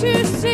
to see.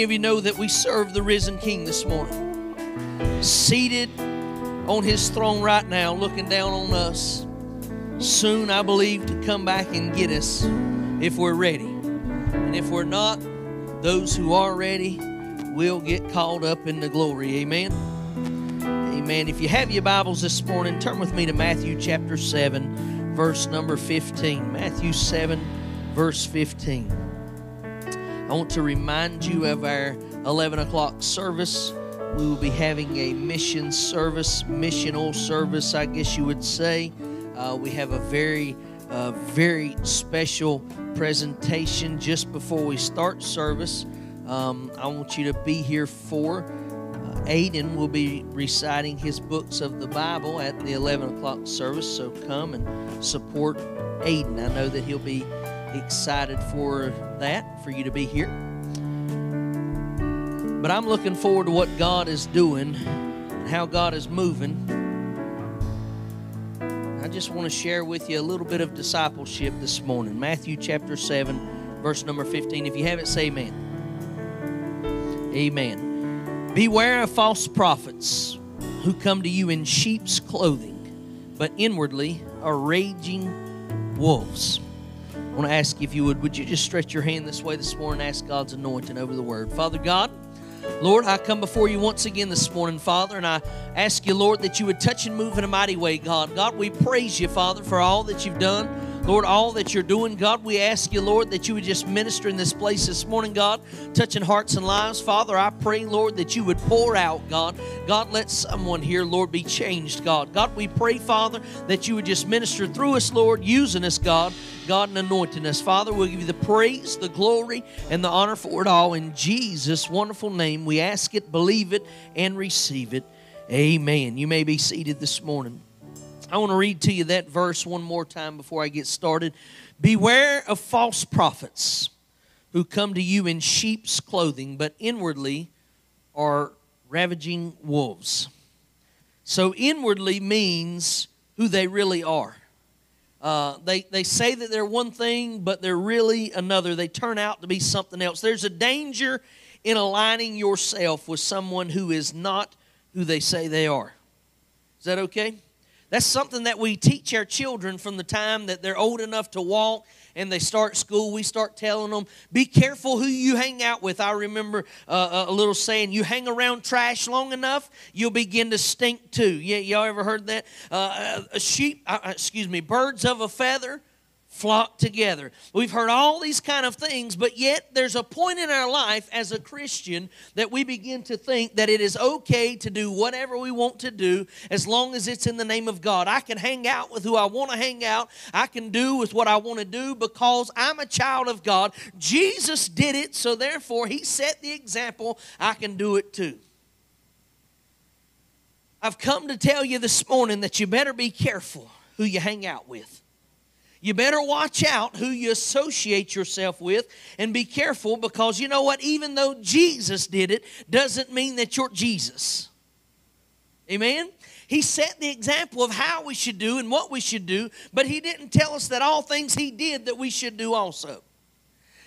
Many of you know that we serve the risen King this morning? Seated on his throne right now, looking down on us. Soon, I believe, to come back and get us if we're ready. And if we're not, those who are ready will get called up in the glory. Amen. Amen. If you have your Bibles this morning, turn with me to Matthew chapter 7, verse number 15. Matthew 7, verse 15. I want to remind you of our 11 o'clock service. We will be having a mission service, missional service, I guess you would say. Uh, we have a very, uh, very special presentation just before we start service. Um, I want you to be here for. Uh, Aiden will be reciting his books of the Bible at the 11 o'clock service, so come and support Aiden. I know that he'll be excited for that, for you to be here. But I'm looking forward to what God is doing and how God is moving. I just want to share with you a little bit of discipleship this morning. Matthew chapter 7, verse number 15. If you have it, say amen. Amen. Beware of false prophets who come to you in sheep's clothing, but inwardly are raging wolves. I want to ask you if you would, would you just stretch your hand this way this morning and ask God's anointing over the word? Father God, Lord, I come before you once again this morning, Father, and I ask you, Lord, that you would touch and move in a mighty way, God. God, we praise you, Father, for all that you've done. Lord, all that you're doing, God, we ask you, Lord, that you would just minister in this place this morning, God, touching hearts and lives. Father, I pray, Lord, that you would pour out, God. God, let someone here, Lord, be changed, God. God, we pray, Father, that you would just minister through us, Lord, using us, God, God, and anointing us. Father, we'll give you the praise, the glory, and the honor for it all. In Jesus' wonderful name, we ask it, believe it, and receive it. Amen. You may be seated this morning. I want to read to you that verse one more time before I get started. Beware of false prophets who come to you in sheep's clothing, but inwardly are ravaging wolves. So, inwardly means who they really are. Uh, they, they say that they're one thing, but they're really another. They turn out to be something else. There's a danger in aligning yourself with someone who is not who they say they are. Is that okay? That's something that we teach our children from the time that they're old enough to walk and they start school. We start telling them, be careful who you hang out with. I remember uh, a little saying, you hang around trash long enough, you'll begin to stink too. Yeah, y'all ever heard that? Uh, a sheep, uh, excuse me, birds of a feather flock together. We've heard all these kind of things, but yet there's a point in our life as a Christian that we begin to think that it is okay to do whatever we want to do as long as it's in the name of God. I can hang out with who I want to hang out. I can do with what I want to do because I'm a child of God. Jesus did it, so therefore he set the example. I can do it too. I've come to tell you this morning that you better be careful who you hang out with. You better watch out who you associate yourself with and be careful because you know what? Even though Jesus did it, doesn't mean that you're Jesus. Amen? He set the example of how we should do and what we should do, but He didn't tell us that all things He did that we should do also.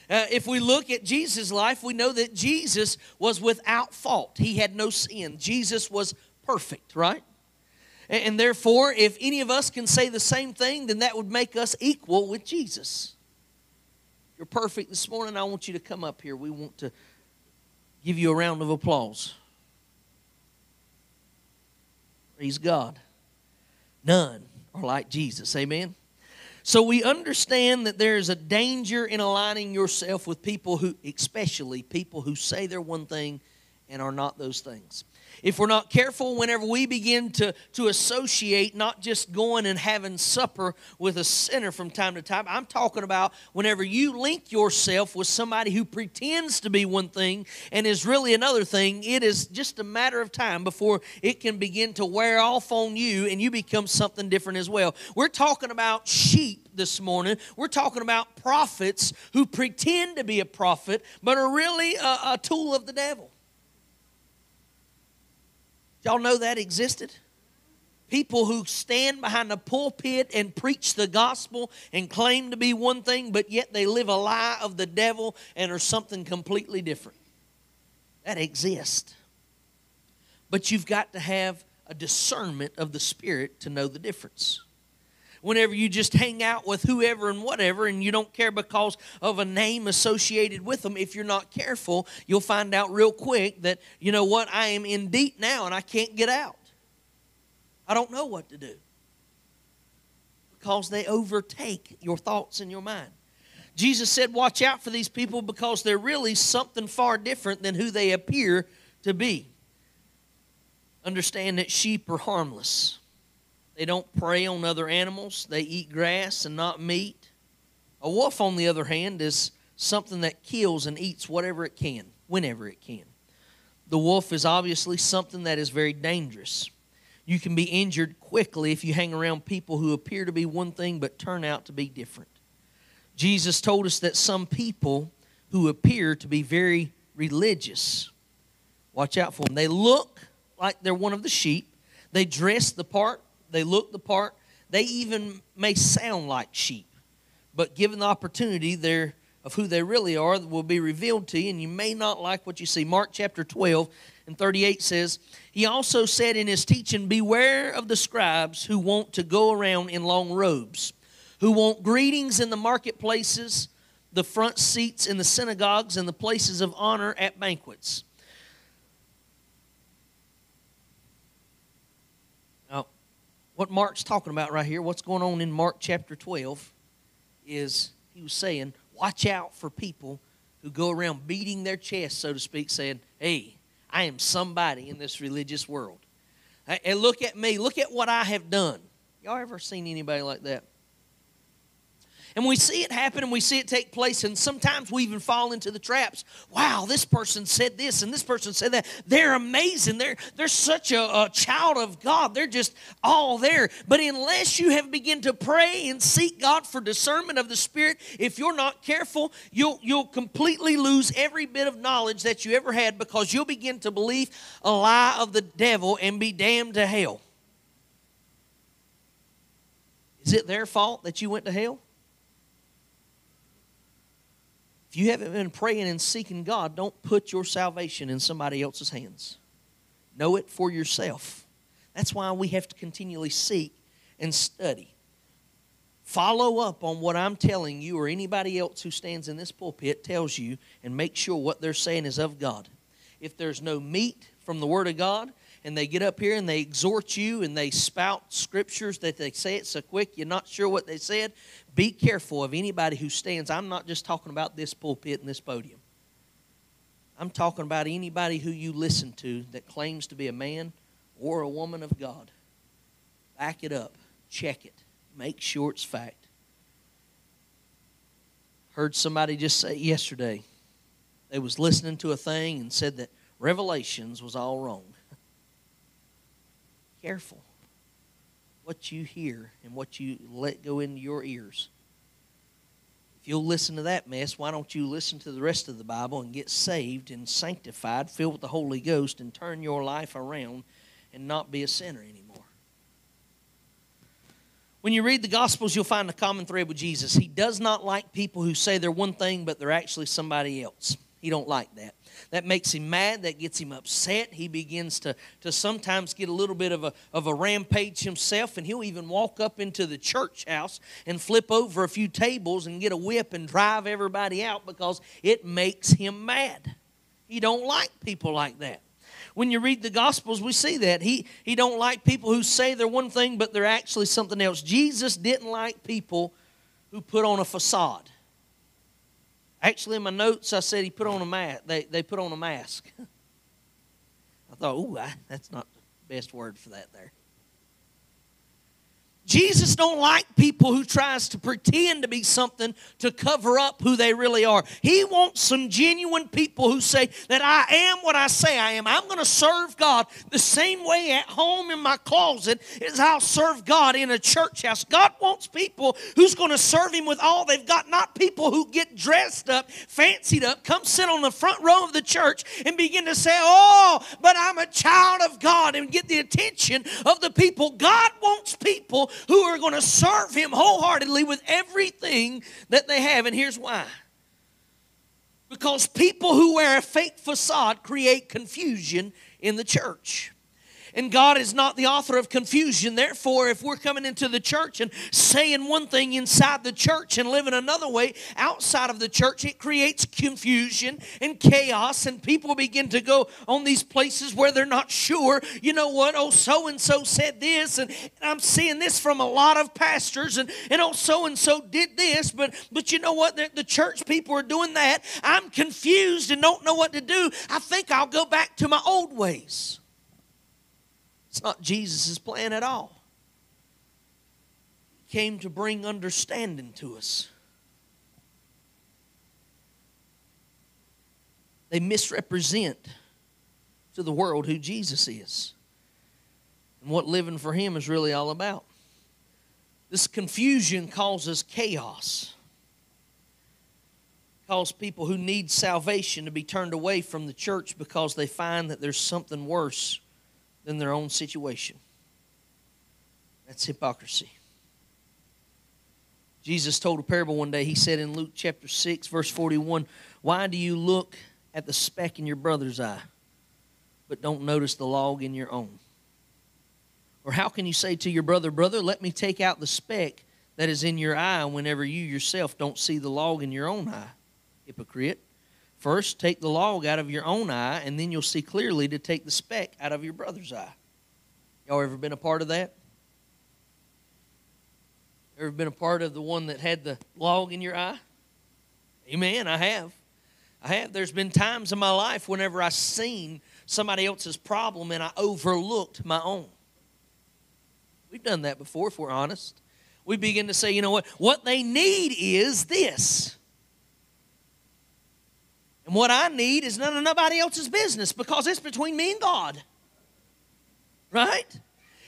Uh, if we look at Jesus' life, we know that Jesus was without fault. He had no sin. Jesus was perfect, right? And therefore, if any of us can say the same thing, then that would make us equal with Jesus. You're perfect this morning. I want you to come up here. We want to give you a round of applause. Praise God. None are like Jesus. Amen. So we understand that there is a danger in aligning yourself with people who, especially people who say they're one thing and are not those things if we're not careful, whenever we begin to, to associate not just going and having supper with a sinner from time to time, I'm talking about whenever you link yourself with somebody who pretends to be one thing and is really another thing, it is just a matter of time before it can begin to wear off on you and you become something different as well. We're talking about sheep this morning. We're talking about prophets who pretend to be a prophet but are really a, a tool of the devil. Y'all know that existed? People who stand behind the pulpit and preach the gospel and claim to be one thing, but yet they live a lie of the devil and are something completely different. That exists. But you've got to have a discernment of the Spirit to know the difference. Whenever you just hang out with whoever and whatever and you don't care because of a name associated with them, if you're not careful, you'll find out real quick that, you know what, I am in deep now and I can't get out. I don't know what to do because they overtake your thoughts and your mind. Jesus said, Watch out for these people because they're really something far different than who they appear to be. Understand that sheep are harmless. They don't prey on other animals, they eat grass and not meat. A wolf, on the other hand, is something that kills and eats whatever it can, whenever it can. The wolf is obviously something that is very dangerous. You can be injured quickly if you hang around people who appear to be one thing but turn out to be different. Jesus told us that some people who appear to be very religious, watch out for them. They look like they're one of the sheep, they dress the part, they look the part, they even may sound like sheep. But given the opportunity, they're of who they really are will be revealed to you, and you may not like what you see. Mark chapter 12 and 38 says, He also said in his teaching, Beware of the scribes who want to go around in long robes who want greetings in the marketplaces, the front seats in the synagogues, and the places of honor at banquets. Now, what Mark's talking about right here, what's going on in Mark chapter 12, is he was saying, watch out for people who go around beating their chest, so to speak, saying, hey, I am somebody in this religious world. And look at me, look at what I have done. Y'all ever seen anybody like that? And we see it happen and we see it take place, and sometimes we even fall into the traps. Wow, this person said this and this person said that. They're amazing. They're, they're such a, a child of God. They're just all there. But unless you have begun to pray and seek God for discernment of the Spirit, if you're not careful, you'll, you'll completely lose every bit of knowledge that you ever had because you'll begin to believe a lie of the devil and be damned to hell. Is it their fault that you went to hell? If you haven't been praying and seeking God, don't put your salvation in somebody else's hands. Know it for yourself. That's why we have to continually seek and study. Follow up on what I'm telling you or anybody else who stands in this pulpit tells you and make sure what they're saying is of God. If there's no meat from the Word of God, and they get up here and they exhort you and they spout scriptures that they say it so quick you're not sure what they said, be careful of anybody who stands. I'm not just talking about this pulpit and this podium. I'm talking about anybody who you listen to that claims to be a man or a woman of God. Back it up, check it, make sure it's fact. Heard somebody just say yesterday, they was listening to a thing and said that Revelations was all wrong careful what you hear and what you let go into your ears. If you'll listen to that mess, why don't you listen to the rest of the Bible and get saved and sanctified, filled with the Holy Ghost, and turn your life around and not be a sinner anymore? When you read the Gospels, you'll find a common thread with Jesus. He does not like people who say they're one thing, but they're actually somebody else. He don't like that. That makes him mad. That gets him upset. He begins to, to sometimes get a little bit of a, of a rampage himself, and he'll even walk up into the church house and flip over a few tables and get a whip and drive everybody out because it makes him mad. He don't like people like that when you read the gospels we see that he he don't like people who say they're one thing but they're actually something else jesus didn't like people who put on a facade Actually, in my notes, I said he put on a mask. They, they put on a mask. I thought, ooh, that's not the best word for that there. Jesus don't like people who tries to pretend to be something to cover up who they really are. He wants some genuine people who say that I am what I say I am. I'm going to serve God the same way at home in my closet as I'll serve God in a church house. God wants people who's going to serve him with all they've got, not people who get dressed up, fancied up, come sit on the front row of the church and begin to say, "Oh, but I'm a child of God" and get the attention of the people. God wants people who are going to serve Him wholeheartedly with everything that they have. And here's why Because people who wear a fake facade create confusion in the church. And God is not the author of confusion. Therefore, if we're coming into the church and saying one thing inside the church and living another way outside of the church, it creates confusion and chaos. And people begin to go on these places where they're not sure. You know what? Oh, so and so said this. And I'm seeing this from a lot of pastors. And, and oh, so and so did this. But, but you know what? The, the church people are doing that. I'm confused and don't know what to do. I think I'll go back to my old ways. It's not Jesus' plan at all. He came to bring understanding to us. They misrepresent to the world who Jesus is and what living for Him is really all about. This confusion causes chaos, causes people who need salvation to be turned away from the church because they find that there's something worse than their own situation. That's hypocrisy. Jesus told a parable one day. He said in Luke chapter 6, verse 41, Why do you look at the speck in your brother's eye, but don't notice the log in your own? Or how can you say to your brother, Brother, let me take out the speck that is in your eye whenever you yourself don't see the log in your own eye? Hypocrite. First, take the log out of your own eye, and then you'll see clearly to take the speck out of your brother's eye. Y'all ever been a part of that? Ever been a part of the one that had the log in your eye? Amen, I have. I have. There's been times in my life whenever I've seen somebody else's problem and I overlooked my own. We've done that before, if we're honest. We begin to say, you know what? What they need is this. What I need is none of nobody else's business because it's between me and God. Right?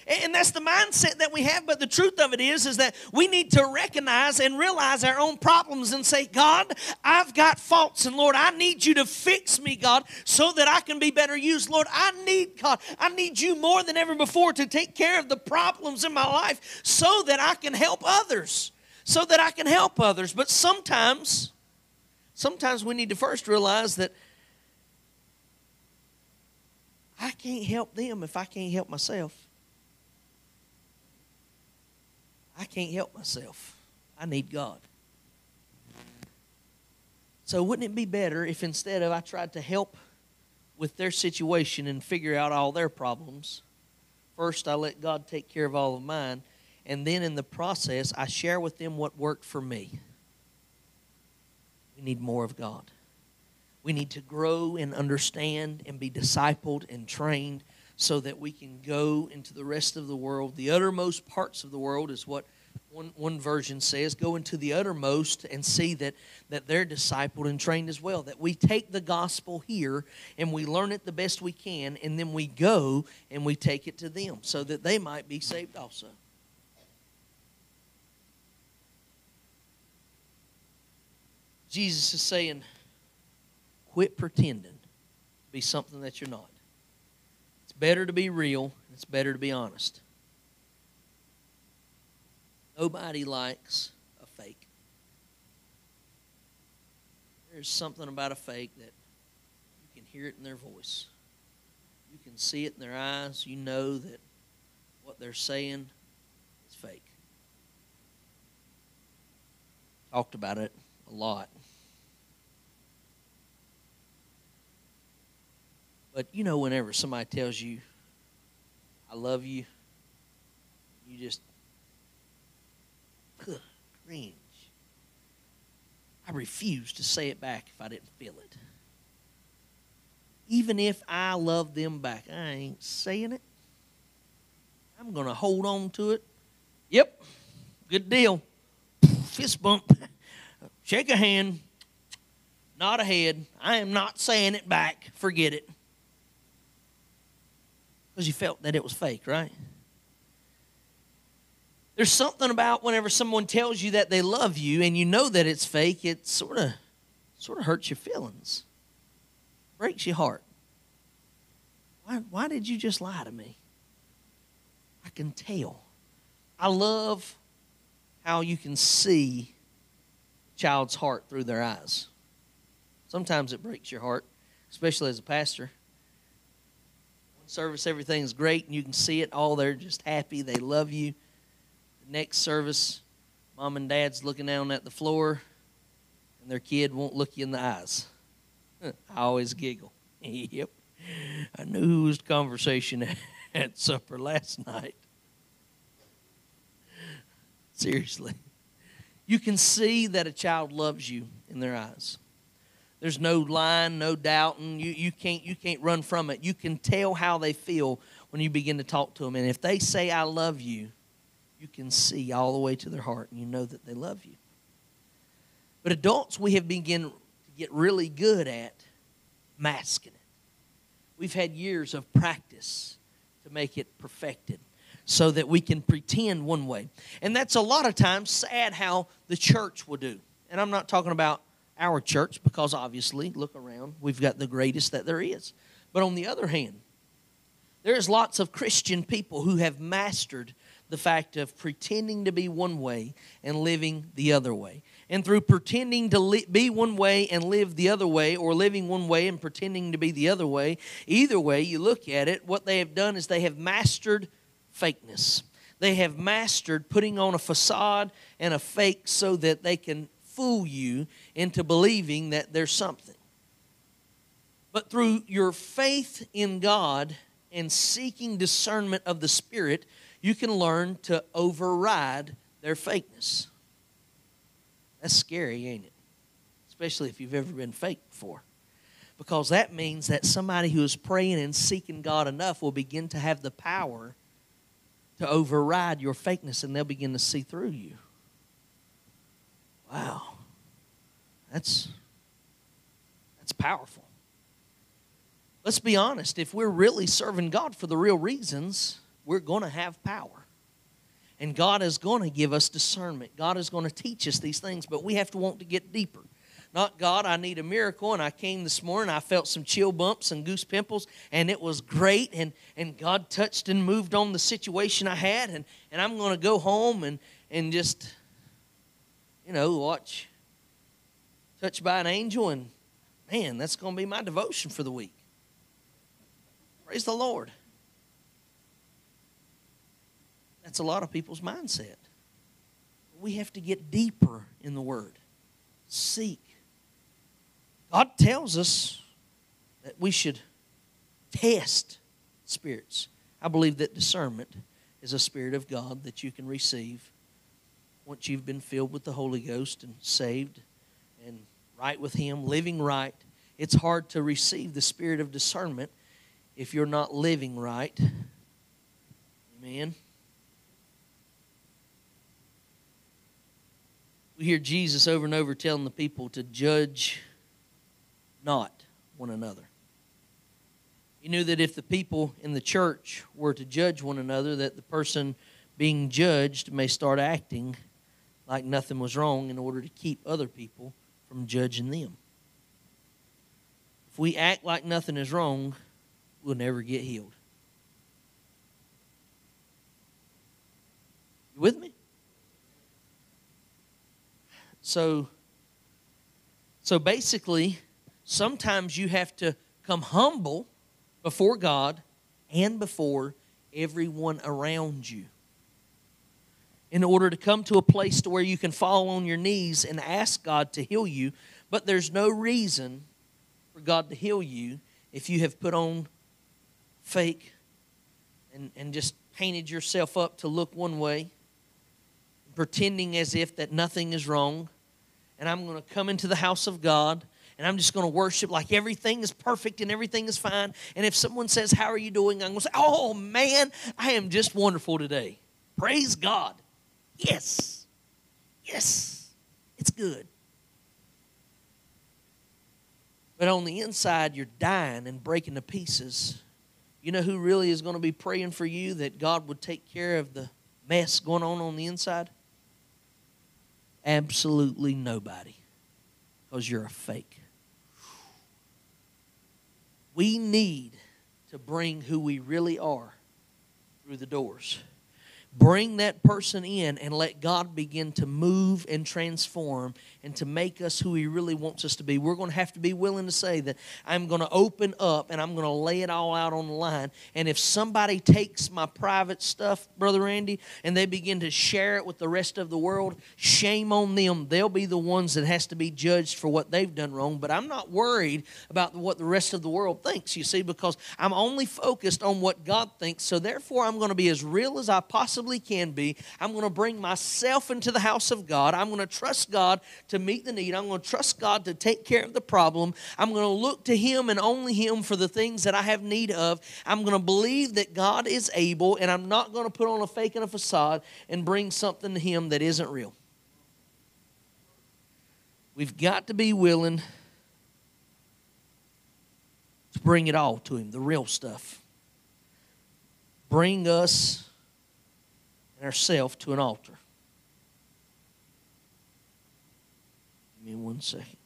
And that's the mindset that we have. But the truth of it is, is that we need to recognize and realize our own problems and say, God, I've got faults. And Lord, I need you to fix me, God, so that I can be better used. Lord, I need, God, I need you more than ever before to take care of the problems in my life so that I can help others. So that I can help others. But sometimes sometimes we need to first realize that I can't help them if I can't help myself. I can't help myself. I need God. So, wouldn't it be better if instead of I tried to help with their situation and figure out all their problems, first I let God take care of all of mine, and then in the process I share with them what worked for me? We need more of God. We need to grow and understand and be discipled and trained so that we can go into the rest of the world. The uttermost parts of the world is what one, one version says go into the uttermost and see that, that they're discipled and trained as well. That we take the gospel here and we learn it the best we can, and then we go and we take it to them so that they might be saved also. Jesus is saying, quit pretending be something that you're not. It's better to be real, it's better to be honest. Nobody likes a fake. There's something about a fake that you can hear it in their voice. You can see it in their eyes. You know that what they're saying is fake. Talked about it a lot. But you know, whenever somebody tells you, I love you, you just cringe. I refuse to say it back if I didn't feel it. Even if I love them back, I ain't saying it. I'm going to hold on to it. Yep, good deal. Fist bump. Shake a hand. Nod a head. I am not saying it back. Forget it. Because you felt that it was fake, right? There's something about whenever someone tells you that they love you and you know that it's fake, it sort of sort of hurts your feelings. Breaks your heart. Why, why did you just lie to me? I can tell. I love how you can see child's heart through their eyes. Sometimes it breaks your heart, especially as a pastor. Service, everything's great, and you can see it all. They're just happy. They love you. The next service, mom and dad's looking down at the floor, and their kid won't look you in the eyes. I always giggle. yep. I knew who was the conversation at supper last night. Seriously. You can see that a child loves you in their eyes. There's no line, no doubting. You, you, can't, you can't run from it. You can tell how they feel when you begin to talk to them. And if they say, I love you, you can see all the way to their heart and you know that they love you. But adults, we have begun to get really good at masking it. We've had years of practice to make it perfected so that we can pretend one way. And that's a lot of times sad how the church will do. And I'm not talking about our church because obviously, look around, we've got the greatest that there is. But on the other hand, there's lots of Christian people who have mastered the fact of pretending to be one way and living the other way. And through pretending to li- be one way and live the other way, or living one way and pretending to be the other way, either way you look at it, what they have done is they have mastered fakeness. They have mastered putting on a facade and a fake so that they can fool you into believing that there's something. But through your faith in God and seeking discernment of the Spirit, you can learn to override their fakeness. That's scary, ain't it? Especially if you've ever been fake before. Because that means that somebody who is praying and seeking God enough will begin to have the power to override your fakeness and they'll begin to see through you. Wow. That's that's powerful. Let's be honest, if we're really serving God for the real reasons, we're going to have power. And God is going to give us discernment. God is going to teach us these things, but we have to want to get deeper. Not God, I need a miracle. And I came this morning, I felt some chill bumps and goose pimples, and it was great. And, and God touched and moved on the situation I had. And, and I'm going to go home and, and just, you know, watch touched by an angel. And man, that's going to be my devotion for the week. Praise the Lord. That's a lot of people's mindset. We have to get deeper in the Word. Seek God tells us that we should test spirits. I believe that discernment is a spirit of God that you can receive once you've been filled with the Holy Ghost and saved and right with Him, living right. It's hard to receive the spirit of discernment if you're not living right. Amen. We hear Jesus over and over telling the people to judge not one another. He knew that if the people in the church were to judge one another, that the person being judged may start acting like nothing was wrong in order to keep other people from judging them. If we act like nothing is wrong, we'll never get healed. You with me? So so basically sometimes you have to come humble before God and before everyone around you in order to come to a place to where you can fall on your knees and ask God to heal you but there's no reason for God to heal you if you have put on fake and, and just painted yourself up to look one way pretending as if that nothing is wrong and I'm going to come into the house of God and I'm just going to worship like everything is perfect and everything is fine. And if someone says, How are you doing? I'm going to say, Oh man, I am just wonderful today. Praise God. Yes. Yes. It's good. But on the inside, you're dying and breaking to pieces. You know who really is going to be praying for you that God would take care of the mess going on on the inside? Absolutely nobody. Because you're a fake. We need to bring who we really are through the doors. Bring that person in and let God begin to move and transform and to make us who He really wants us to be. We're going to have to be willing to say that I'm going to open up and I'm going to lay it all out on the line. And if somebody takes my private stuff, Brother Andy, and they begin to share it with the rest of the world, shame on them. They'll be the ones that has to be judged for what they've done wrong. But I'm not worried about what the rest of the world thinks, you see, because I'm only focused on what God thinks. So therefore, I'm going to be as real as I possibly can be. I'm going to bring myself into the house of God. I'm going to trust God to meet the need. I'm going to trust God to take care of the problem. I'm going to look to Him and only Him for the things that I have need of. I'm going to believe that God is able, and I'm not going to put on a fake and a facade and bring something to Him that isn't real. We've got to be willing to bring it all to Him, the real stuff. Bring us and ourselves to an altar. Me one second.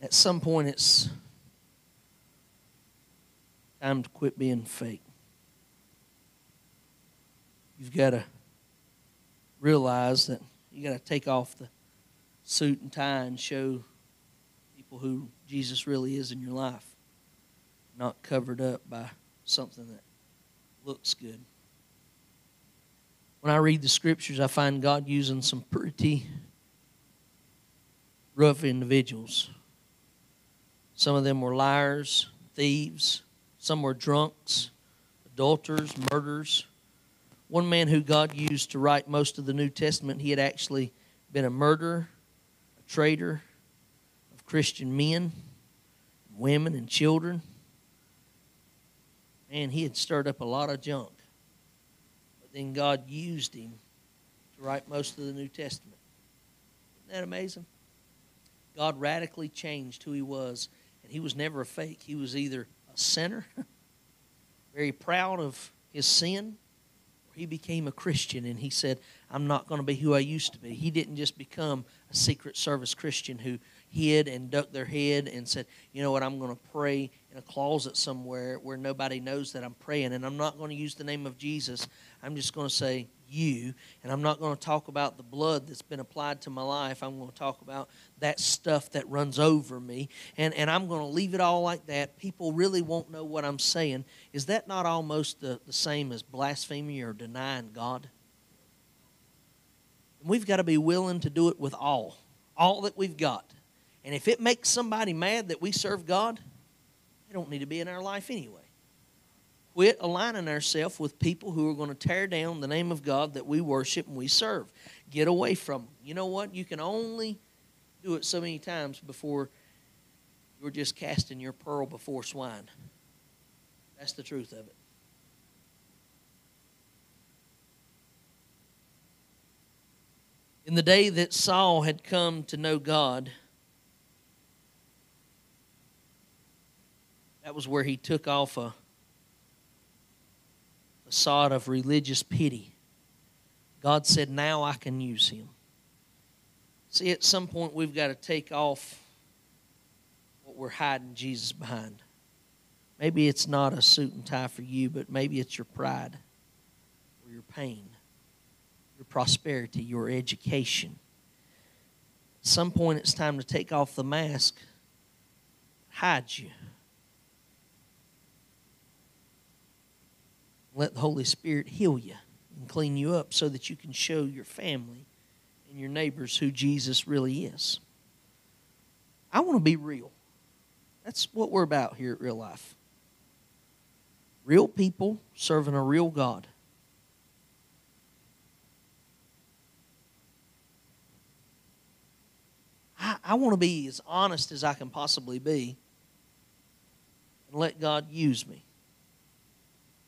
At some point, it's time to quit being fake. You've got to realize that you got to take off the suit and tie and show people who Jesus really is in your life, not covered up by something that looks good. When I read the scriptures, I find God using some pretty rough individuals. Some of them were liars, thieves, some were drunks, adulterers, murderers. One man who God used to write most of the New Testament, he had actually been a murderer, a traitor, of Christian men, women, and children. Man, he had stirred up a lot of junk. Then God used him to write most of the New Testament. Isn't that amazing? God radically changed who he was, and he was never a fake. He was either a sinner, very proud of his sin, or he became a Christian and he said, I'm not going to be who I used to be. He didn't just become a Secret Service Christian who hid and ducked their head and said, you know what, I'm going to pray in a closet somewhere where nobody knows that I'm praying. And I'm not going to use the name of Jesus. I'm just going to say you. And I'm not going to talk about the blood that's been applied to my life. I'm going to talk about that stuff that runs over me. And, and I'm going to leave it all like that. People really won't know what I'm saying. Is that not almost the, the same as blasphemy or denying God? We've got to be willing to do it with all, all that we've got. And if it makes somebody mad that we serve God, they don't need to be in our life anyway. Quit aligning ourselves with people who are going to tear down the name of God that we worship and we serve. Get away from them. You know what? You can only do it so many times before you're just casting your pearl before swine. That's the truth of it. In the day that Saul had come to know God, That was where he took off a facade of religious pity. God said, Now I can use him. See, at some point, we've got to take off what we're hiding Jesus behind. Maybe it's not a suit and tie for you, but maybe it's your pride or your pain, your prosperity, your education. At some point, it's time to take off the mask, hide you. Let the Holy Spirit heal you and clean you up so that you can show your family and your neighbors who Jesus really is. I want to be real. That's what we're about here at Real Life. Real people serving a real God. I, I want to be as honest as I can possibly be and let God use me.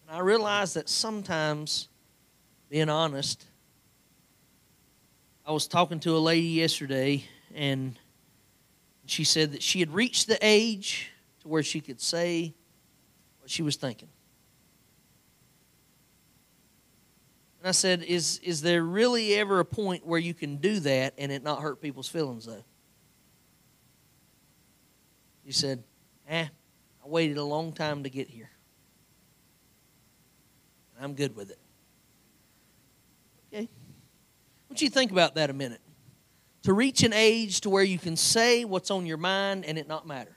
And I realized that sometimes, being honest, I was talking to a lady yesterday, and she said that she had reached the age to where she could say what she was thinking. And I said, is, is there really ever a point where you can do that and it not hurt people's feelings, though? She said, Eh, I waited a long time to get here. I'm good with it. Okay? What you think about that a minute? To reach an age to where you can say what's on your mind and it not matter.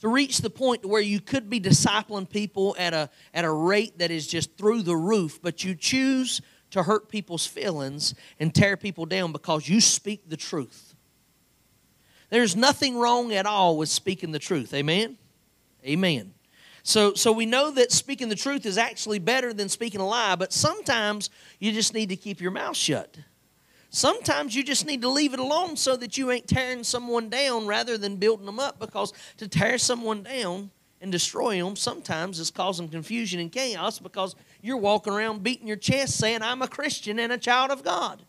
To reach the point to where you could be discipling people at a, at a rate that is just through the roof, but you choose to hurt people's feelings and tear people down because you speak the truth. There's nothing wrong at all with speaking the truth. Amen? Amen. So, so we know that speaking the truth is actually better than speaking a lie, but sometimes you just need to keep your mouth shut. Sometimes you just need to leave it alone so that you ain't tearing someone down rather than building them up because to tear someone down and destroy them sometimes is causing confusion and chaos because you're walking around beating your chest saying, I'm a Christian and a child of God.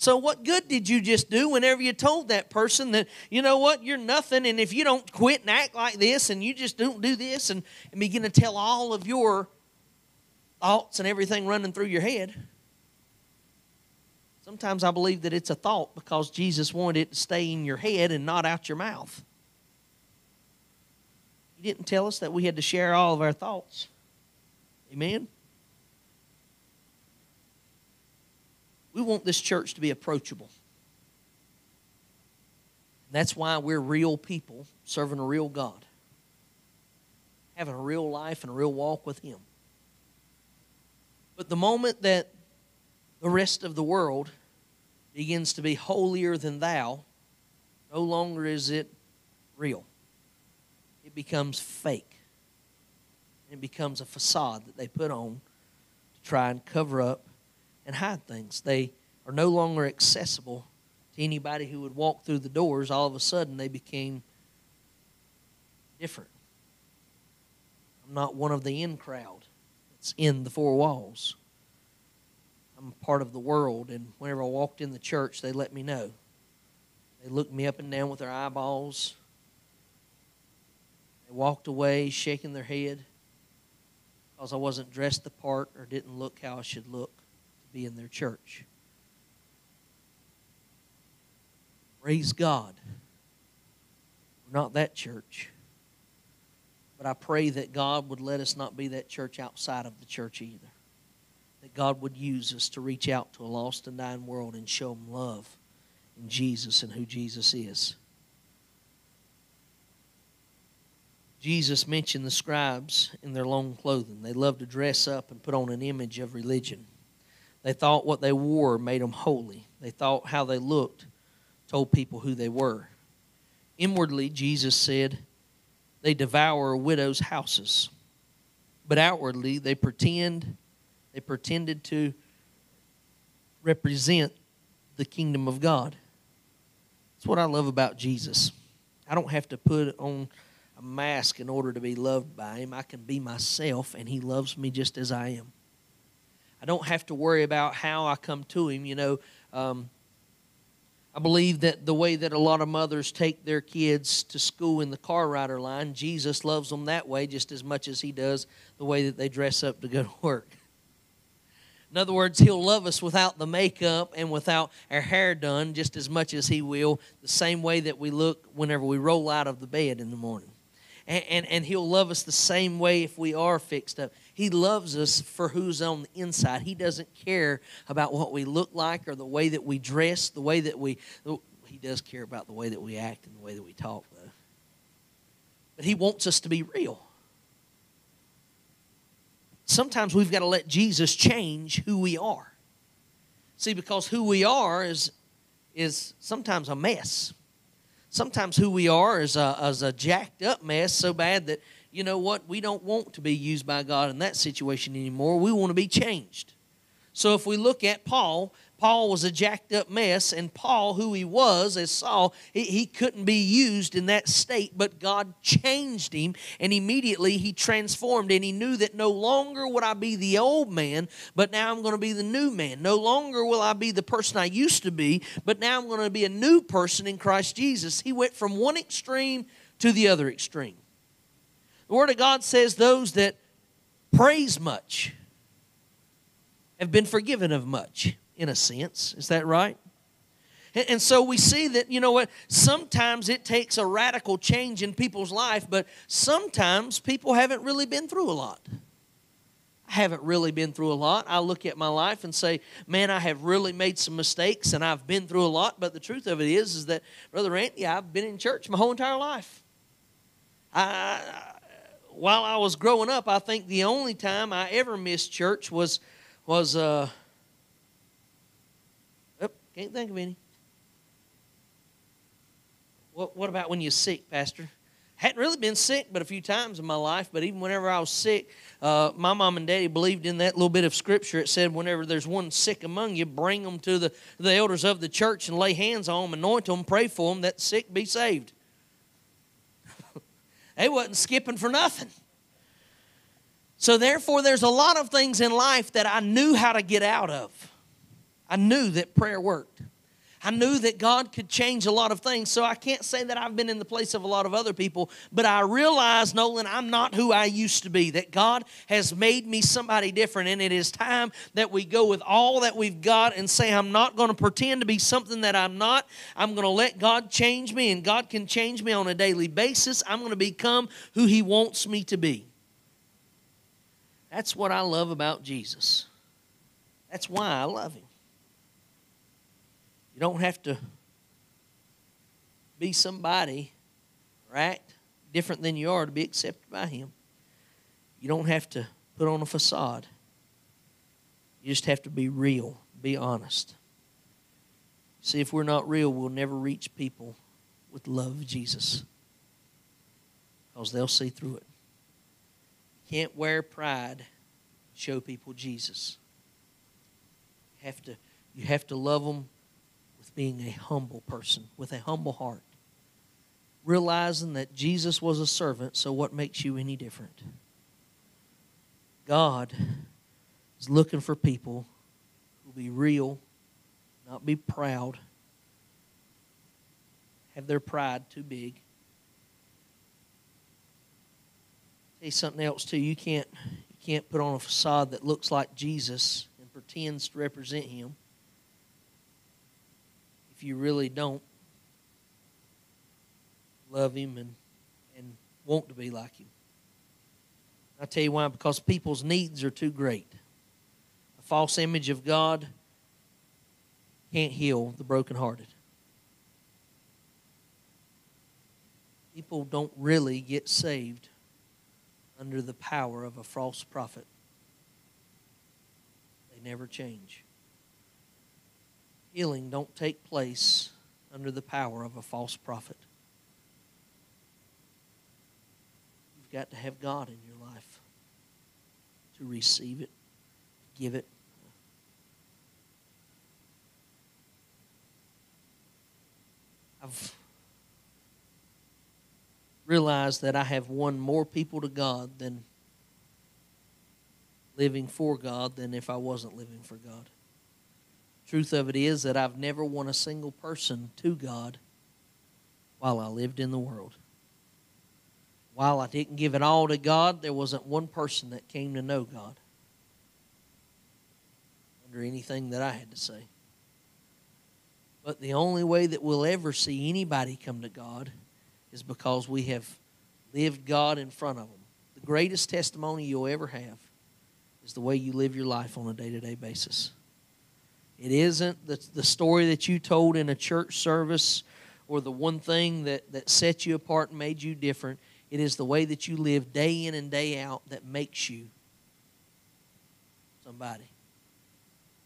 So, what good did you just do whenever you told that person that, you know what, you're nothing, and if you don't quit and act like this, and you just don't do this, and, and begin to tell all of your thoughts and everything running through your head? Sometimes I believe that it's a thought because Jesus wanted it to stay in your head and not out your mouth. He didn't tell us that we had to share all of our thoughts. Amen? We want this church to be approachable. That's why we're real people serving a real God, having a real life and a real walk with Him. But the moment that the rest of the world begins to be holier than thou, no longer is it real. It becomes fake. It becomes a facade that they put on to try and cover up and hide things. They are no longer accessible to anybody who would walk through the doors. All of a sudden, they became different. I'm not one of the in crowd that's in the four walls. I'm part of the world, and whenever I walked in the church, they let me know. They looked me up and down with their eyeballs. They walked away shaking their head because I wasn't dressed the part or didn't look how I should look be in their church. Praise God. We're not that church. But I pray that God would let us not be that church outside of the church either that God would use us to reach out to a lost and dying world and show them love in Jesus and who Jesus is. Jesus mentioned the scribes in their long clothing. They loved to dress up and put on an image of religion. They thought what they wore made them holy. They thought how they looked told people who they were. Inwardly, Jesus said, they devour widows' houses. But outwardly, they pretend they pretended to represent the kingdom of God. That's what I love about Jesus. I don't have to put on a mask in order to be loved by Him. I can be myself, and He loves me just as I am. I don't have to worry about how I come to Him. You know, um, I believe that the way that a lot of mothers take their kids to school in the car rider line, Jesus loves them that way just as much as He does the way that they dress up to go to work. In other words, He'll love us without the makeup and without our hair done just as much as He will the same way that we look whenever we roll out of the bed in the morning. And, and, and He'll love us the same way if we are fixed up. He loves us for who's on the inside. He doesn't care about what we look like or the way that we dress, the way that we. He does care about the way that we act and the way that we talk, though. But He wants us to be real sometimes we've got to let Jesus change who we are. See, because who we are is, is sometimes a mess. Sometimes who we are is a, is a jacked up mess so bad that, you know what, we don't want to be used by God in that situation anymore. We want to be changed. So if we look at Paul, Paul was a jacked up mess, and Paul, who he was as Saul, he, he, couldn't be used in that state, but God changed him, and immediately he transformed, and he knew that no longer would I be the old man, but now I'm going to be the new man. No longer will I be the person I used to be, but now I'm going to be a new person in Christ Jesus. He went from one extreme to the other extreme. The Word of God says those that praise much have been forgiven of much in a sense. Is that right? And, so we see that, you know what, sometimes it takes a radical change in people's life, but sometimes people haven't really been through a lot. I haven't really been through a lot. I look at my life and say, man, I have really made some mistakes and I've been through a lot. But the truth of it is, is that, Brother Randy, I've been in church my whole entire life. I, while I was growing up, I think the only time I ever missed church was, was uh, can't think of any. What, what about when you're sick, Pastor? Hadn't really been sick but a few times in my life, but even whenever I was sick, uh, my mom and daddy believed in that little bit of scripture. It said, whenever there's one sick among you, bring them to the, the elders of the church and lay hands on them, anoint them, pray for them, that sick be saved. They wasn't skipping for nothing. So, therefore, there's a lot of things in life that I knew how to get out of. I knew that prayer worked. I knew that God could change a lot of things. So I can't say that I've been in the place of a lot of other people, but I realize, Nolan, I'm not who I used to be, that God has made me somebody different. And it is time that we go with all that we've got and say, I'm not going to pretend to be something that I'm not. I'm going to let God change me, and God can change me on a daily basis. I'm going to become who He wants me to be. That's what I love about Jesus. That's why I love Him. You don't have to be somebody or act different than you are to be accepted by Him. You don't have to put on a facade. You just have to be real, be honest. See, if we're not real, we'll never reach people with love of Jesus because they'll see through it. Can't wear pride show people Jesus. You have to, you have to love them being a humble person with a humble heart. Realizing that Jesus was a servant, so what makes you any different? God is looking for people who be real, not be proud, have their pride too big. You something else too. You can't you can't put on a facade that looks like Jesus and pretends to represent him if you really don't love Him and, and want to be like Him. I'll tell you why because people's needs are too great. A false image of God can't heal the brokenhearted. People don't really get saved under the power of a false prophet. They never change healing don't take place under the power of a false prophet. You've got to have God in your life to receive it, give it. I've realized that I have won more people to God than living for God than if I wasn't living for God. Truth of it is that I've never won a single person to God while I lived in the world. While I didn't give it all to God, there wasn't one person that came to know God under anything that I had to say. But the only way that we'll ever see anybody come to God is because we have lived God in front of them. The greatest testimony you'll ever have is the way you live your life on a day to day basis. It isn't the, the story that you told in a church service or the one thing that, that set you apart and made you different. It is the way that you live day in and day out that makes you somebody.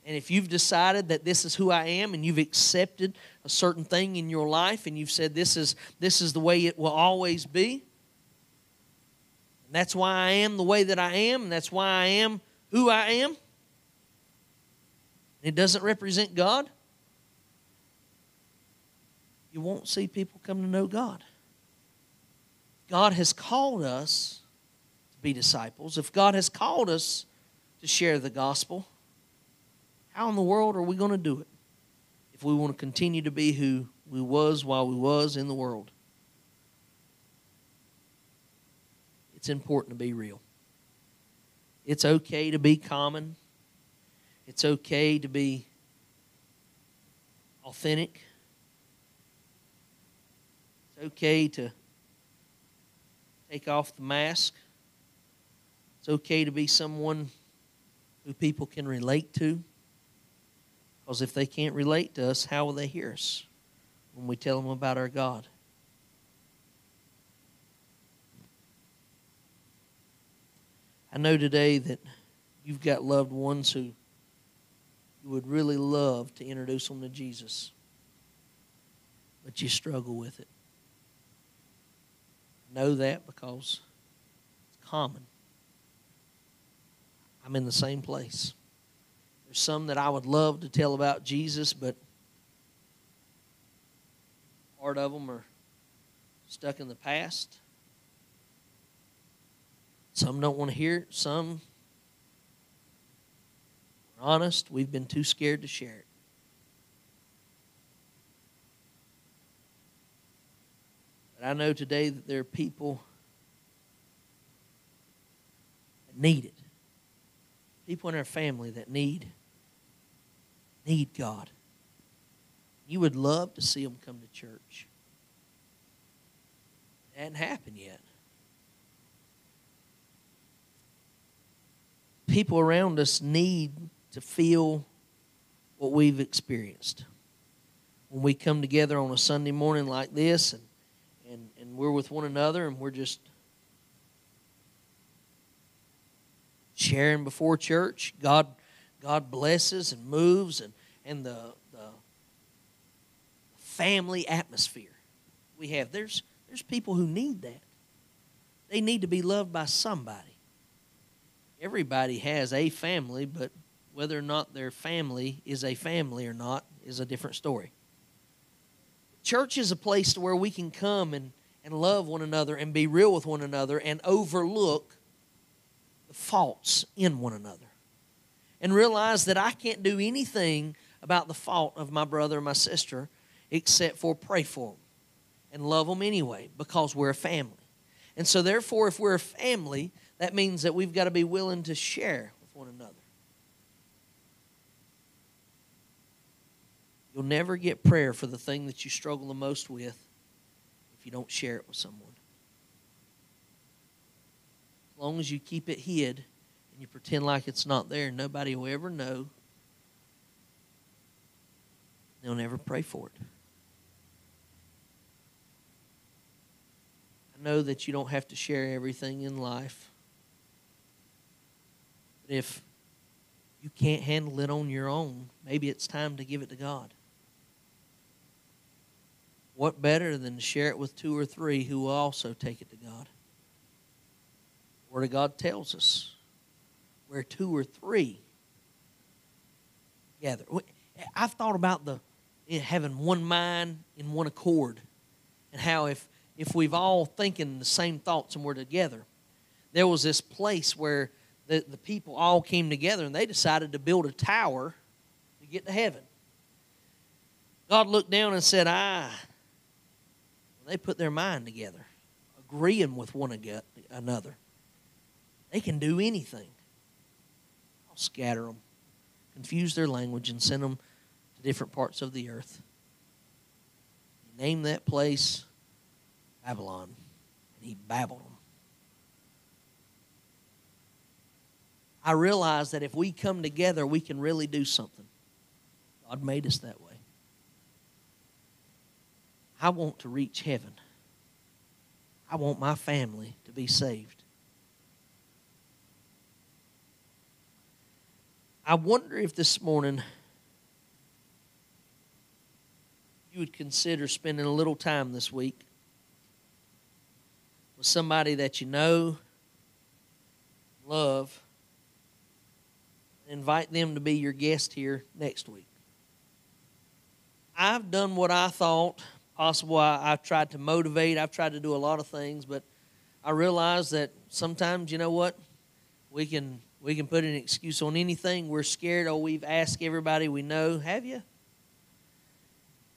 And if you've decided that this is who I am and you've accepted a certain thing in your life and you've said this is this is the way it will always be, and that's why I am the way that I am, and that's why I am who I am, it doesn't represent God, you won't see people come to know God. God has called us to be disciples. If God has called us to share the gospel, how in the world are we going to do it if we want to continue to be who we was while we was in the world? It's important to be real. It's okay to be common. It's okay to be authentic. It's okay to take off the mask. It's okay to be someone who people can relate to. Because if they can't relate to us, how will they hear us when we tell them about our God? I know today that you've got loved ones who you would really love to introduce them to Jesus, but you struggle with it. Know that because it's common. I'm in the same place. There's some that I would love to tell about Jesus, but part of them are stuck in the past. Some don't want to hear it. Some, honest, we've been too scared to share it. But I know today that there are people that need it. People in our family that need need God. You would love to see them come to church. It hadn't happened yet. People around us need to feel what we've experienced. When we come together on a Sunday morning like this and, and, and we're with one another and we're just sharing before church, God God blesses and moves and, and the, the family atmosphere we have. There's, there's people who need that. They need to be loved by somebody. Everybody has a family, but whether or not their family is a family or not is a different story. Church is a place to where we can come and, and love one another and be real with one another and overlook the faults in one another and realize that I can't do anything about the fault of my brother or my sister except for pray for them and love them anyway because we're a family. And so, therefore, if we're a family, that means that we've got to be willing to share with one another. You'll never get prayer for the thing that you struggle the most with if you don't share it with someone. As long as you keep it hid, and you pretend like it's not there, nobody will ever know. They'll never pray for it. I know that you don't have to share everything in life. But if you can't handle it on your own, maybe it's time to give it to God. What better than to share it with two or three who will also take it to God? The Word of God tells us where two or three gather. I've thought about the having one mind in one accord, and how if if we've all thinking the same thoughts and we're together, there was this place where the, the people all came together and they decided to build a tower to get to heaven. God looked down and said, "I." They put their mind together, agreeing with one another. They can do anything. I'll scatter them, confuse their language, and send them to different parts of the earth. He named that place Babylon, and he babbled them. I realize that if we come together, we can really do something. God made us that way. I want to reach heaven. I want my family to be saved. I wonder if this morning you would consider spending a little time this week with somebody that you know, love, invite them to be your guest here next week. I've done what I thought possible. I, have tried to motivate, I've tried to do a lot of things, but I realize that sometimes, you know what? We can we can put an excuse on anything. We're scared. Oh, we've asked everybody we know. Have you?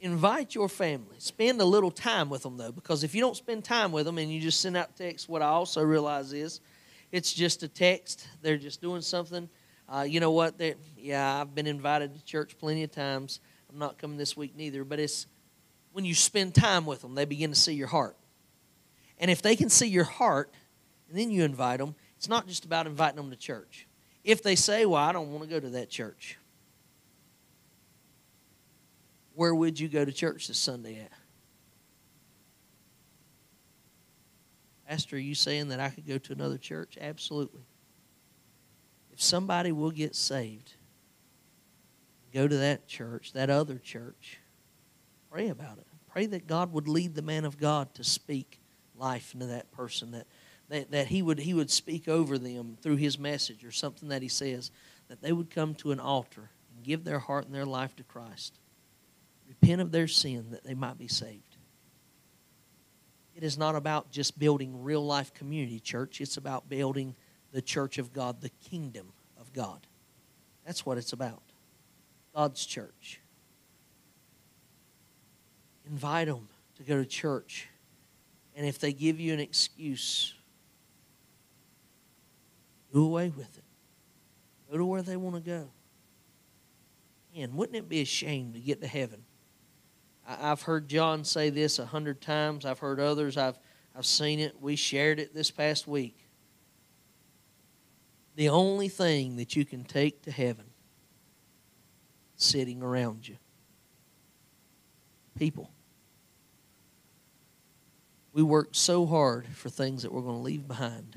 Invite your family. Spend a little time with them, though, because if you don't spend time with them and you just send out texts, what I also realize is it's just a text. They're just doing something. Uh, you know what? They're, yeah, I've been invited to church plenty of times. I'm not coming this week neither, but it's when you spend time with them, they begin to see your heart. And if they can see your heart, and then you invite them, it's not just about inviting them to church. If they say, Well, I don't want to go to that church, where would you go to church this Sunday at? Pastor, are you saying that I could go to another church? Absolutely. If somebody will get saved, go to that church, that other church, pray about it. Pray that God would lead the man of God to speak life into that person, that, that, that he, would, he would speak over them through his message or something that he says, that they would come to an altar and give their heart and their life to Christ repent of their sin that they might be saved. It is not about just building real life community church, it's about building the church of God, the kingdom of God. That's what it's about. God's church. Invite them to go to church. And if they give you an excuse, do away with it. Go to where they want to go. And wouldn't it be a shame to get to heaven I've heard John say this a hundred times. I've heard others. I've, I've seen it. We shared it this past week. The only thing that you can take to heaven sitting around you. People. We work so hard for things that we're going to leave behind.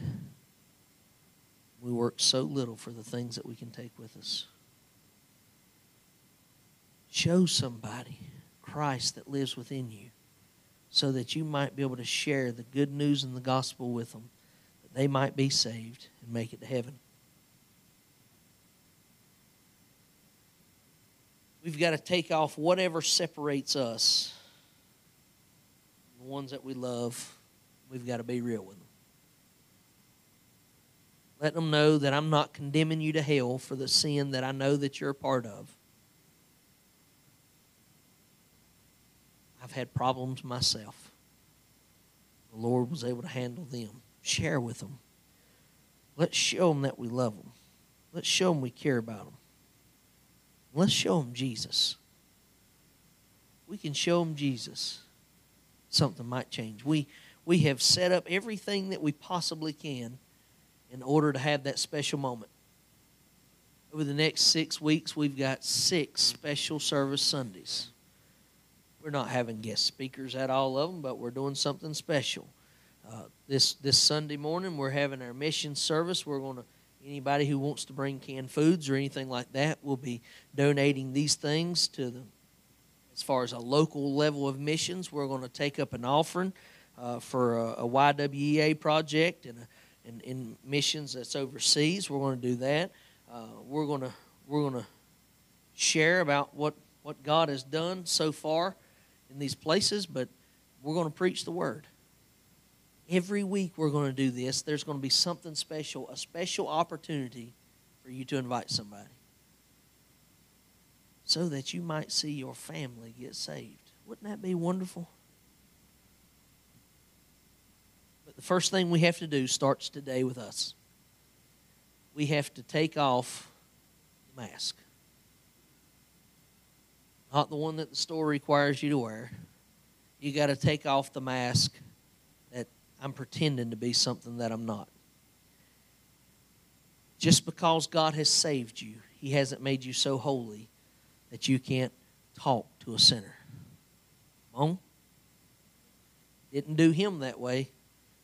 We work so little for the things that we can take with us. Show somebody Christ that lives within you so that you might be able to share the good news and the gospel with them, that they might be saved and make it to heaven. We've got to take off whatever separates us, the ones that we love. We've got to be real with them. Let them know that I'm not condemning you to hell for the sin that I know that you're a part of. I've had problems myself. The Lord was able to handle them. Share with them. Let's show them that we love them. Let's show them we care about them. Let's show them Jesus. We can show them Jesus. Something might change. We, we have set up everything that we possibly can in order to have that special moment. Over the next six weeks, we've got six special service Sundays. We're not having guest speakers at all of them, but we're doing something special. Uh, this this Sunday morning, we're having our mission service. We're going to anybody who wants to bring canned foods or anything like that will be donating these things to the. As far as a local level of missions, we're going to take up an offering uh, for a, a, YWEA project and, and in missions that's overseas. We're going to do that. Uh, we're going to we're going to share about what what God has done so far in these places, but we're going to preach the word. Every week we're going to do this. There's going to be something special, a special opportunity for you to invite somebody so that you might see your family get saved. Wouldn't that be wonderful? But the first thing we have to do starts today with us. We have to take off the mask. Not the one that the store requires you to wear. You got to take off the mask that I'm pretending to be something that I'm not. Just because God has saved you, He hasn't made you so holy that you can't talk to a sinner. On. Didn't do him that way.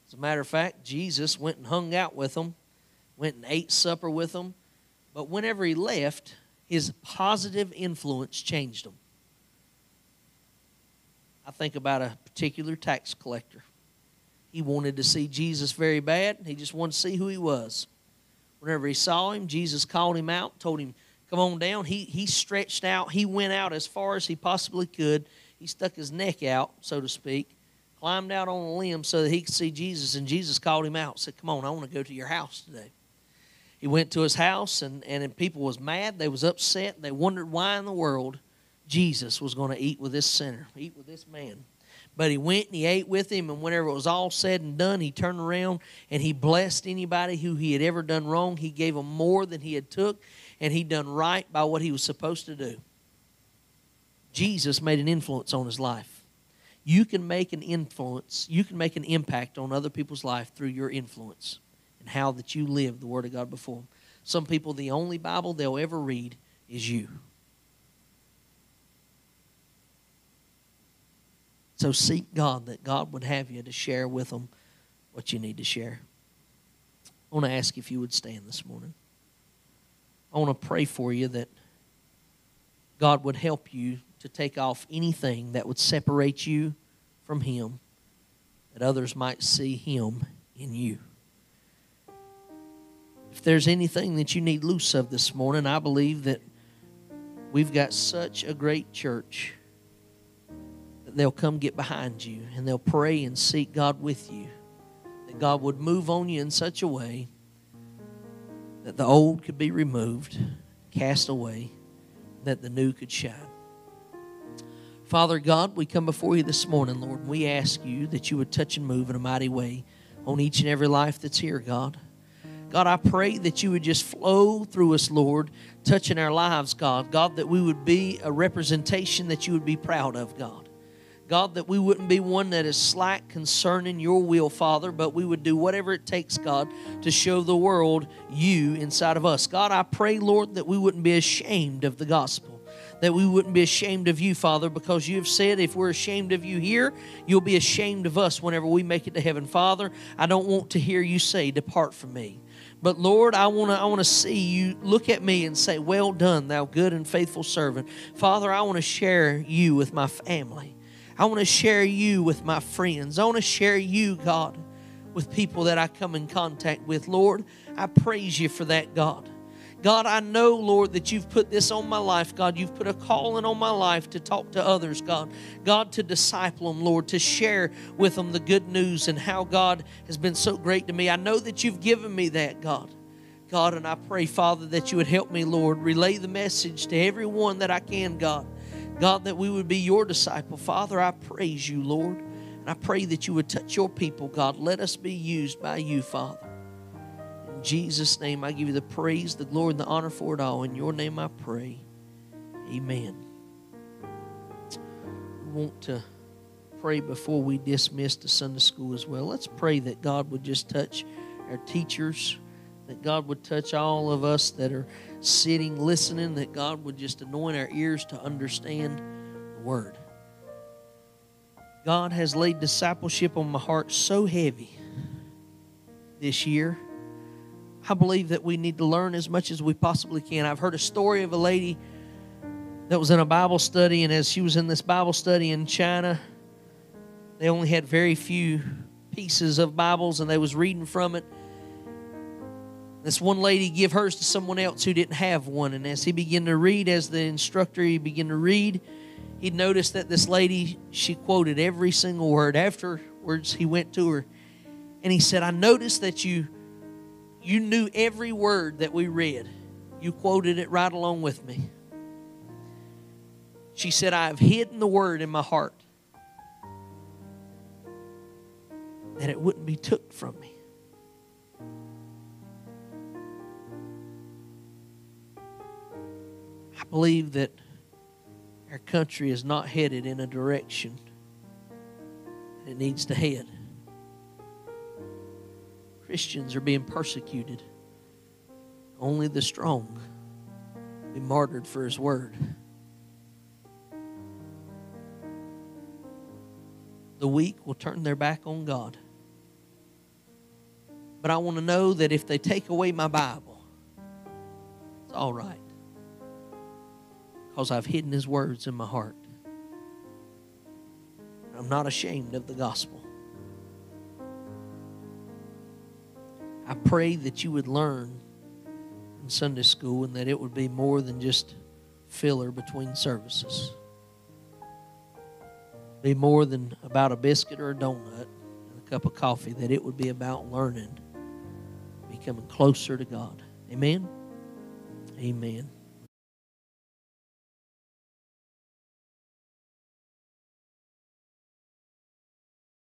As a matter of fact, Jesus went and hung out with them, went and ate supper with them. But whenever he left, his positive influence changed them. I think about a particular tax collector. He wanted to see Jesus very bad. He just wanted to see who he was. Whenever he saw him, Jesus called him out, told him, Come on down. He, he stretched out. He went out as far as he possibly could. He stuck his neck out, so to speak, climbed out on a limb so that he could see Jesus. And Jesus called him out, said, Come on, I want to go to your house today. He went to his house, and, and people was mad. They was upset. They wondered why in the world Jesus was going to eat with this sinner, eat with this man. But he went and he ate with him, and whenever it was all said and done, he turned around and he blessed anybody who he had ever done wrong. He gave them more than he had took, and he done right by what he was supposed to do. Jesus made an influence on his life. you can make an influence, you can make an impact on other people's life through your influence and how that you live the Word of God before them. Some people, the only Bible they'll ever read is you. So seek God that God would have you to share with them what you need to share. I want to ask if you would stand this morning. I want to pray for you that God would help you to take off anything that would separate you from Him, that others might see Him in you. If there's anything that you need loose of this morning, I believe that we've got such a great church that they'll come get behind you and they'll pray and seek God with you. That God would move on you in such a way that the old could be removed, cast away, that the new could shine. Father God, we come before you this morning, Lord, and we ask you that you would touch and move in a mighty way on each and every life that's here, God. God, I pray that you would just flow through us, Lord, touching our lives, God. God, that we would be a representation that you would be proud of, God. God, that we wouldn't be one that is slack concerning your will, Father, but we would do whatever it takes, God, to show the world you inside of us. God, I pray, Lord, that we wouldn't be ashamed of the gospel that we wouldn't be ashamed of you, Father, because you have said if we're ashamed of you here, you'll be ashamed of us whenever we make it to heaven. Father, I don't want to hear you say, Depart from me. But Lord, I want to I want to see you look at me and say, "Well done, thou good and faithful servant." Father, I want to share you with my family. I want to share you with my friends. I want to share you, God, with people that I come in contact with. Lord, I praise you for that, God. God, I know, Lord, that you've put this on my life, God. You've put a calling on my life to talk to others, God. God, to disciple them, Lord, to share with them the good news and how God has been so great to me. I know that you've given me that, God. God, and I pray, Father, that you would help me, Lord, relay the message to everyone that I can, God. God, that we would be your disciple. Father, I praise you, Lord. And I pray that you would touch your people, God. Let us be used by you, Father. In Jesus' name, I give you the praise, the glory, and the honor for it all. In your name I pray. Amen. We want to pray before we dismiss the Sunday school as well. Let's pray that God would just touch our teachers, that God would touch all of us that are sitting, listening, that God would just anoint our ears to understand the Word. God has laid discipleship on my heart so heavy this year I believe that we need to learn as much as we possibly can. I've heard a story of a lady that was in a Bible study, and as she was in this Bible study in China, they only had very few pieces of Bibles, and they was reading from it. This one lady give hers to someone else who didn't have one, and as he began to read, as the instructor he began to read, he noticed that this lady she quoted every single word. Afterwards, he went to her, and he said, "I noticed that you." You knew every word that we read. You quoted it right along with me. She said, I have hidden the word in my heart that it wouldn't be took from me. Believe that our country is not headed in a direction it needs to head. Christians are being persecuted. Only the strong be martyred for his word. The weak will turn their back on God. But I want to know that if they take away my Bible, it's all right. Because I've hidden his words in my heart. I'm not ashamed of the gospel. I pray that you would learn in Sunday school and that it would be more than just filler between services. Be more than about a biscuit or a donut and a cup of coffee, that it would be about learning, becoming closer to God. Amen? Amen.